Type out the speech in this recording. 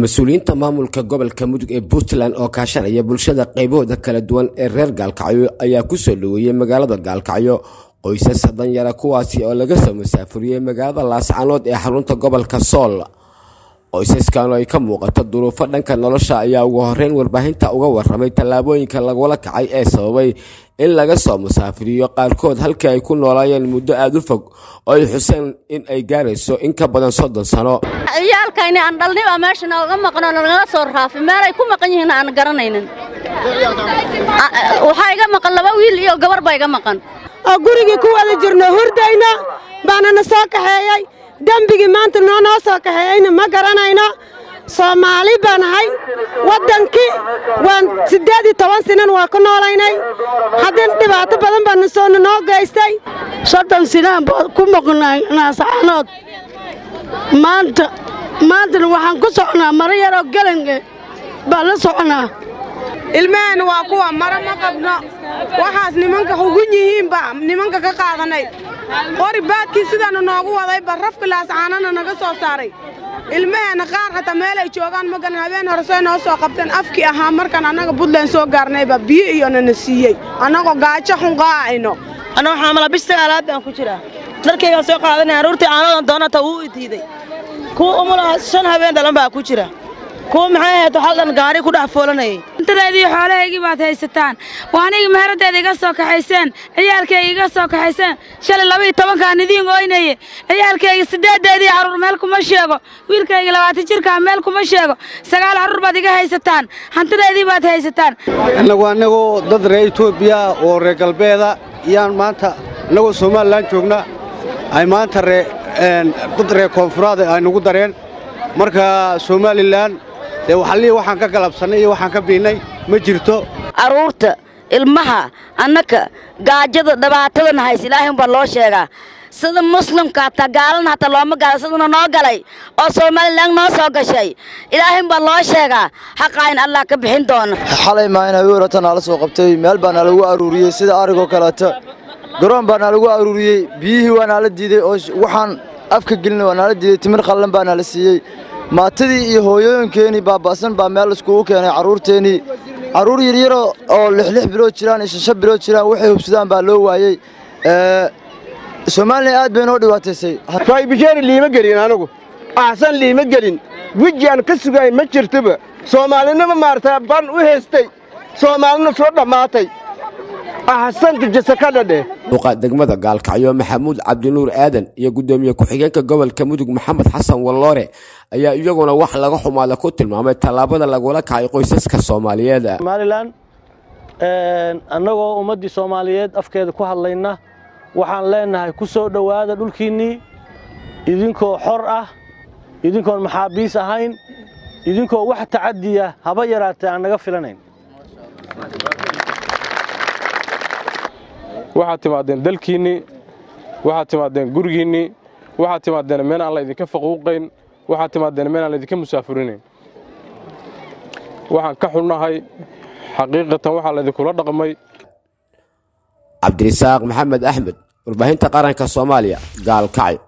mas'uuliyiinta maamulka gobolka mudug ee puntland oo kaashanaya bulshada qaybahooda kala duwan ee reer gaalkacyo ayaa ku soo dhaweeyey magaalada gaalkacyo qoysas danyara kuwaasi oo laga soo masaafuriyey magaalada laascanood ee xarunta gobolka sool qoysaskan oo ay ka muuqato duruufo dhanka nolosha ayaa ugu horeyn warbaahinta uga waramay tallaabooyinka lagula kacay ee sababay in laga soo musaafiriyo qaarkood halkii ay ku noolaayeen muddo aada u fog oo ay xuseen in ay gaarayso in ka badan soddon sano. Ciyaalkayni aan dhalniba meesha nooga maqno nagala soo raafay meelay ku maqan yihiin aan garanaynin. Waxaa iga maqan laba wiil iyo gabar baa iga maqan. Oo gurigii ku wada jirno hurdayna baana na soo kaxeeyey dembigii maanta noo noo soo kaxeeyeyna ma garanayno. Soomaali baan ahay. Waddankii waan siddeed iyo toban sinan waa ku noolaynay. Haddana dhibaato badan baana soona noo geystay. Soddon sinaan baa ku maqnay naasaxanood maanta maantana waxaan ku socnaa maro yaroo galange baan la soconaa ilmaheenna waa kuwa maro ma qabno. Waxaas nimanka hugun yihiinba nimanka ka qaadanay. Qori baadkii sidaana noogu waday barrafka laascaanana naga soo saaray. Ilmaheenna qaar xataa meelay joogaan magan habeen horesey noo soo qabteen. Afkii ahaa markaan annaga buntland soo gaarnayba biyo iyona na siiyey. Annagoo gaajo xun qaa'ayno annago xaamala bish alaad baan ku jiraa. Dalkaygaan soo qaadanay aruurtii aanoodan doonata wuu idiiday kuwa umulaha shan habeen dhalan baa ku jira kuwa maxay ahayd waxaa dhan gaari ku dhex foolanayay intadeedii xoolahaygii baad haysataan. Waa anigi meheraddeeda iga soo kaxayseen. Ciyaalkayga iga soo kaxayseen. Shalay laba iyo tobankaan idiin oynaye ciyaalkayga siddeeddeedii carruur meel kuma sheego. Wiilkayga labaatan jirkaa meel kuma sheego. Sagaal carruur baad iga haysataan. Hantideedii baad haysataan. Innagu annagoo dad reer etoobiya oo reer galbeeda iyaan maanta innagoo somalilan joogna. Ay maanta dad reer koonfuraada ay nagu dareen. Marka somalilan dee waxallihii waxaan ka galabsannay iyo waxaan ka biinnay ma jirto. Carruurta ilmaha annaka gaajada dhibaatadan hays ilaahin baa loo sheegaa. Sida muslimka hataa gaalana hataa looma gaala sidana noo galay oo somalilan noo soo gashay. Ilaahin baa loo sheegaa xaqaa in allah ka bixin doono xalay maain haweerata naala soo qabtay meel baa naalagu aruuriyey sida arigoo kaleeto. Garoon baa naalagu aruuriyey biyihii waa naala diiday oo waxaan afka gelina waa naala diiday timir qallan baa naala siiyey maatadii iyo hooyooyinkeenii baaba'san baa meel iskugu keenay carruurteennii carruur yaryaro oo lixlix bilood jiraan iyo shanshan bilood jiraan waxay hubsadaan baa loo waayey. Somalilan aad bay noo dhibaataysay. Faybijeeri liima gelin anigu. Axsan liima gelin. Weji aan ka sugaay ma jirtoba soomaalinima maarata ban u haystay. Soomaalina soo dhammaatay duqa degmada gaalkacyo maxamuud cabdinuur aadan iyo guddoomiye ku-xigeenka gobolka mudug maxamed xasan walloore ayaa iyaguna wax laga xumaada ku tilmaamay tallaabada lagula kacay qoysaska soomaaliyeed. Somalilan annagoo ummaddii soomaaliyeed afkeeda ku hadlayna waxaan leennahay ku soo dhowaada dhulkiinnii idinkoo xor ah idinkoon maxaabiis ahayn idinkoo wax tacadiya haba yaraatee aan naga filanayn waxaad timaadeen dalkiinnii waxaad timaadeen gurigiinnii waxaad timaadeen meel aan la idinka faquuqayn waxaad timaadeen meel aan la idinka musaafurinayn waxaan ka xunnahay xaqiiqatan waxaa laydinkula dhaqmay. Cabdirisaaq maxamed axmed warbaahinta qaranka soomaaliya gaalkacyo